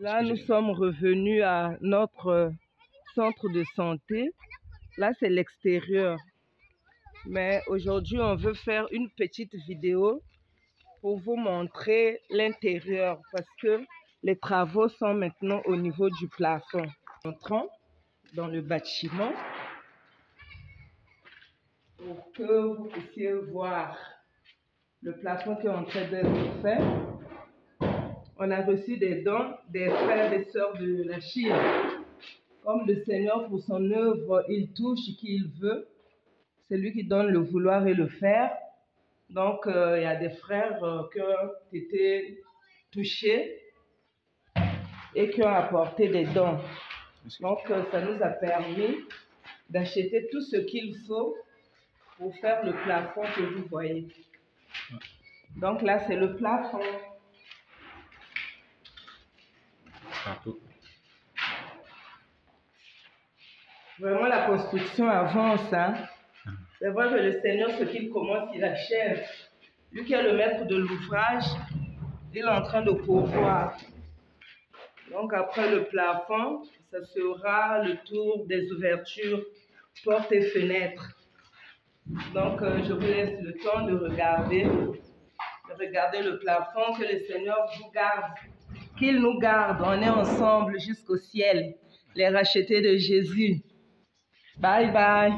Là, nous sommes revenus à notre centre de santé. Là, c'est l'extérieur. Mais aujourd'hui, on veut faire une petite vidéo pour vous montrer l'intérieur parce que les travaux sont maintenant au niveau du plafond. Entrons dans le bâtiment pour que vous puissiez voir le plafond qui est en train d'être fait. On a reçu des dons des frères et sœurs de la Chine. Comme le Seigneur, pour son œuvre, il touche qui il veut. C'est lui qui donne le vouloir et le faire. Donc, euh, il y a des frères euh, qui ont été touchés et qui ont apporté des dons. Donc, euh, ça nous a permis d'acheter tout ce qu'il faut pour faire le plafond que vous voyez. Donc là, c'est le plafond. Vraiment, la construction avance. Hein? C'est vrai que le Seigneur, ce qu'il commence, il achève. Lui qui est le maître de l'ouvrage, il est en train de pourvoir. Donc après le plafond, ça sera le tour des ouvertures, portes et fenêtres. Donc euh, je vous laisse le temps de regarder, de regarder le plafond, que le Seigneur vous garde, qu'il nous garde. On est ensemble jusqu'au ciel, les rachetés de Jésus. Bye bye.